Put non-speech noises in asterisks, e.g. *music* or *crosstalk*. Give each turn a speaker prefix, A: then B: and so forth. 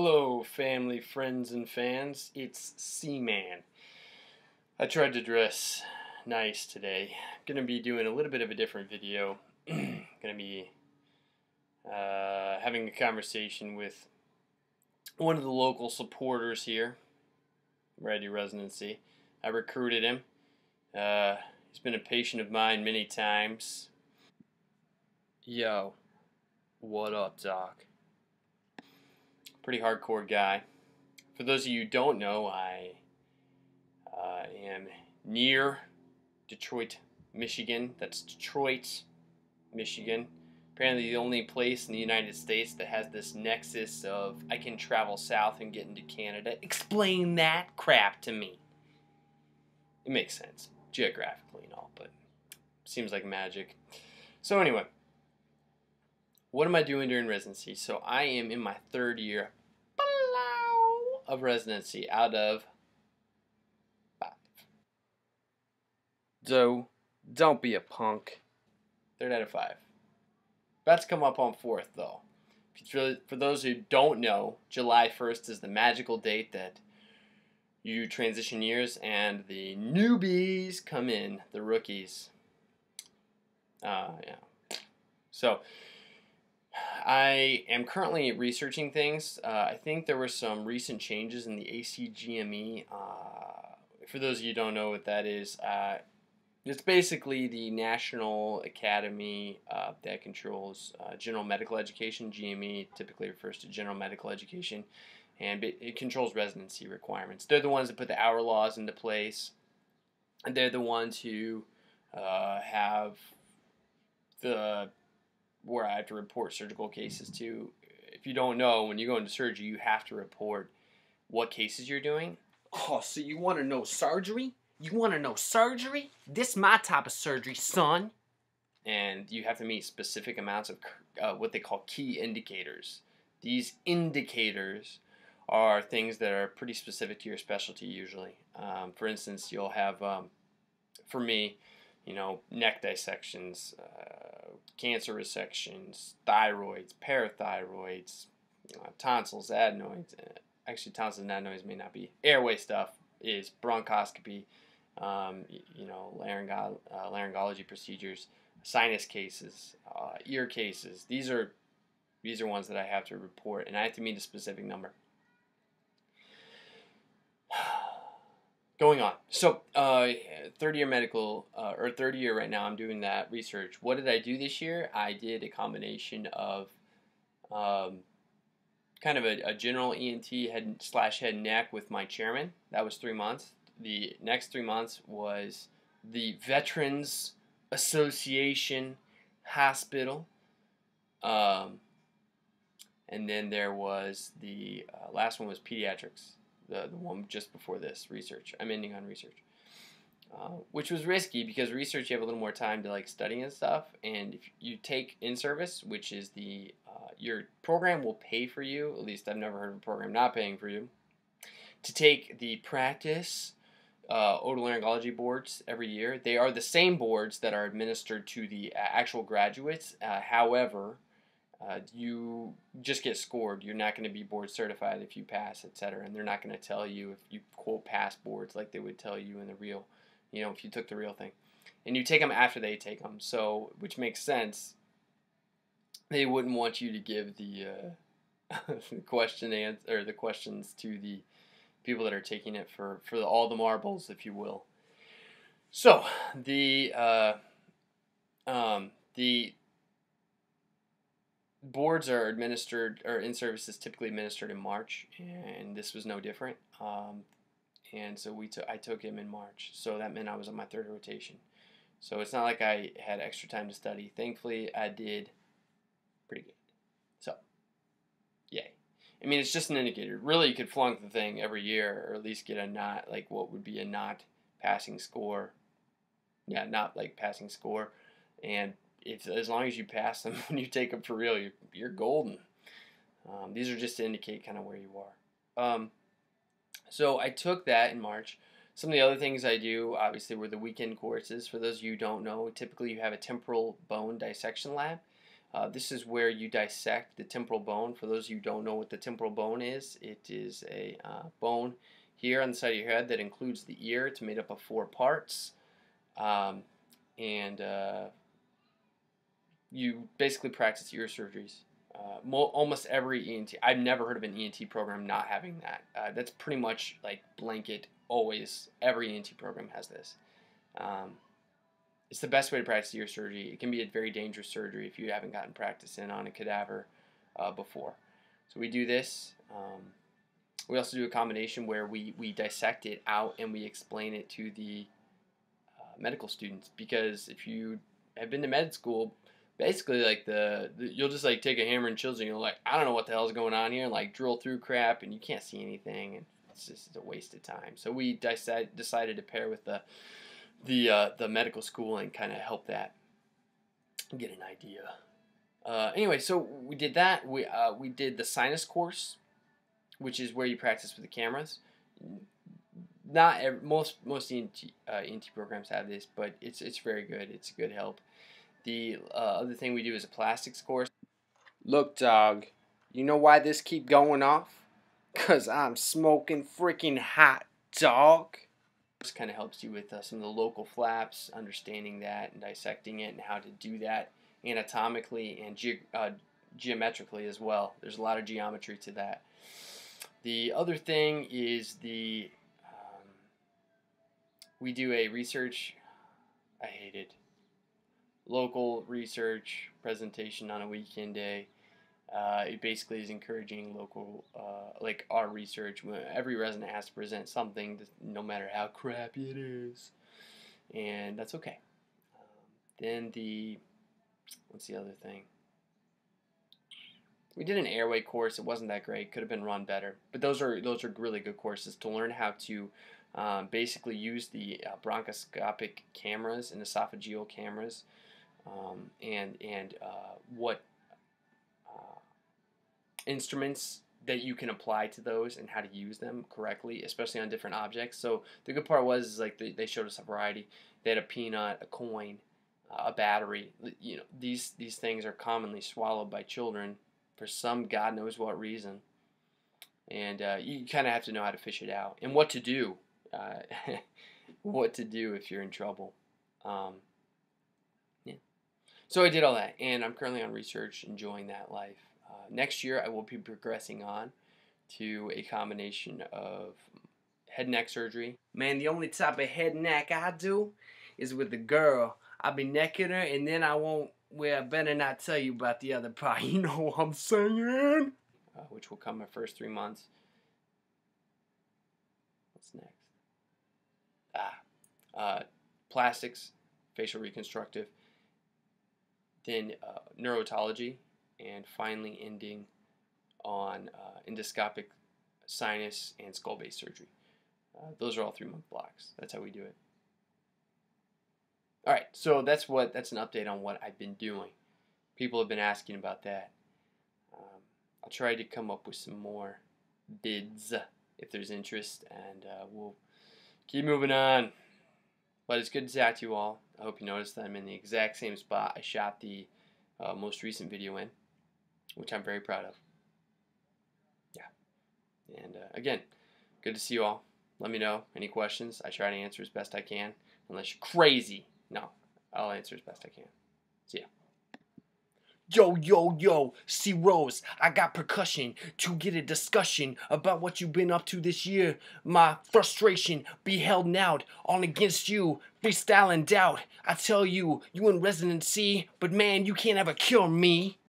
A: Hello, family, friends, and fans. It's C-Man. I tried to dress nice today. I'm going to be doing a little bit of a different video. *clears throat* going to be uh, having a conversation with one of the local supporters here, Ready Residency. I recruited him. Uh, he's been a patient of mine many times. Yo, what up, Doc? Pretty hardcore guy. For those of you who don't know, I uh, am near Detroit, Michigan. That's Detroit, Michigan. Apparently, the only place in the United States that has this nexus of I can travel south and get into Canada. Explain that crap to me. It makes sense geographically and all, but seems like magic. So, anyway, what am I doing during residency? So, I am in my third year of residency out of five. So don't be a punk. Third out of five. About to come up on fourth though. For those who don't know, July 1st is the magical date that you transition years and the newbies come in, the rookies. Uh, yeah. So I am currently researching things. Uh, I think there were some recent changes in the ACGME. Uh, for those of you don't know what that is, uh, it's basically the National Academy that controls uh, general medical education. GME typically refers to general medical education, and it controls residency requirements. They're the ones that put the hour laws into place, and they're the ones who uh, have the where I have to report surgical cases to. If you don't know, when you go into surgery, you have to report what cases you're doing.
B: Oh, so you want to know surgery? You want to know surgery? This my type of surgery, son.
A: And you have to meet specific amounts of uh, what they call key indicators. These indicators are things that are pretty specific to your specialty usually. Um, for instance, you'll have, um, for me, you know, neck dissections, uh, cancer resections, thyroids, parathyroids, tonsils, adenoids. Uh, actually, tonsils and adenoids may not be. Airway stuff is bronchoscopy, um, you, you, know, laryngo- uh, laryngology procedures, sinus cases, uh, ear cases. These are these are ones that I have to report, and I have to meet a specific number. Going on. So, uh, third year medical, uh, or third year right now, I'm doing that research. What did I do this year? I did a combination of um, kind of a, a, general ENT head slash head neck with my chairman. That was three months. The next three months was the Veterans Association Hospital. Um, and then there was the uh, last one was pediatrics the, the one just before this research. I'm ending on research. Uh, which was risky because research you have a little more time to like study and stuff and if you take in service which is the uh, your program will pay for you at least i've never heard of a program not paying for you to take the practice uh, otolaryngology boards every year they are the same boards that are administered to the actual graduates uh, however uh, you just get scored. You're not going to be board certified if you pass, etc. And they're not going to tell you if you quote pass boards like they would tell you in the real, you know, if you took the real thing. And you take them after they take them, so which makes sense. They wouldn't want you to give the, uh, *laughs* question answer or the questions to the people that are taking it for for the, all the marbles, if you will. So the uh, um, the boards are administered or in services typically administered in March, and this was no different. Um, and so we took I took him in March, so that meant I was on my third rotation. So it's not like I had extra time to study. Thankfully, I did pretty good. So, yay. I mean, it's just an indicator. Really, you could flunk the thing every year, or at least get a not like what would be a not passing score. Yeah, not like passing score, and if as long as you pass them *laughs* when you take them for real, you're, you're golden. Um, these are just to indicate kind of where you are. Um, so I took that in March. Some of the other things I do, obviously, were the weekend courses. For those of you don't know, typically you have a temporal bone dissection lab. Uh, this is where you dissect the temporal bone. For those of you who don't know what the temporal bone is, it is a uh, bone here on the side of your head that includes the ear. It's made up of four parts. Um, and uh, you basically practice ear surgeries. Uh, mo- almost every ENT, I've never heard of an ENT program not having that. Uh, that's pretty much like blanket, always, every ENT program has this. Um, it's the best way to practice ear surgery. It can be a very dangerous surgery if you haven't gotten practice in on a cadaver uh, before. So we do this. Um, we also do a combination where we, we dissect it out and we explain it to the uh, medical students because if you have been to med school, basically like the, the, you'll just like take a hammer and chisel and you're like I don't know what the hell's going on here and like drill through crap and you can't see anything and it's just a waste of time. So we decided decided to pair with the the uh, the medical school and kind of help that get an idea. Uh, anyway, so we did that. We uh, we did the sinus course, which is where you practice with the cameras. Not every, most most ENT, uh, ENT programs have this, but it's it's very good. It's a good help. The uh, other thing we do is a plastics course.
B: Look, dog, you know why this keep going off? Cause I'm smoking freaking hot, dog.
A: This kind of helps you with uh, some of the local flaps, understanding that and dissecting it and how to do that anatomically and ge uh, geometrically as well. There's a lot of geometry to that. The other thing is the um, we do a research. I hate it. Local research presentation on a weekend day. Uh, it basically is encouraging local, uh, like our research. Every resident has to present something, no matter how crappy it is, and that's okay. Um, then the, what's the other thing? We did an airway course. It wasn't that great. Could have been run better. But those are those are really good courses to learn how to um, basically use the uh, bronchoscopic cameras and esophageal cameras, um, and and uh, what instruments that you can apply to those and how to use them correctly, especially on different objects. So the good part was is like they, they showed us a variety. They had a peanut, a coin, uh, a battery. You know these these things are commonly swallowed by children for some God knows what reason, and uh, you kind of have to know how to fish it out and what to do. Uh, *laughs* what to do if you're in trouble. Um. So I did all that, and I'm currently on research, enjoying that life next year, I will be progressing on to a combination of head and neck surgery.
B: Man, the only type of head and neck I do is with the girl. I'll be necking her, and then I won't. Well, I better not tell you about the other part. *laughs* You know what I'm saying?
A: Uh, which will come my first three months. What's next? Ah, uh, plastics, facial reconstructive, then uh, neurotology, and finally ending on uh, endoscopic sinus and skull base surgery. Uh, those are all three month blocks. That's how we do it. All right, so that's what that's an update on what I've been doing. People have been asking about that. Um, I'll try to come up with some more bids if there's interest, and uh, we'll keep moving on. But it's good to chat to you all. I hope you noticed that I'm in the exact same spot I shot the uh, most recent video in which I'm very proud of. Yeah. And uh, again, good to see you all. Let me know any questions. I try to answer as best I can. Unless you're crazy. No, I'll answer as best I can. See ya.
B: Yo, yo, yo, C Rose, I got percussion to get a discussion about what you've been up to this year. My frustration be held out on against you, freestyle and doubt. I tell you, you in residency, but man, you can't ever cure me.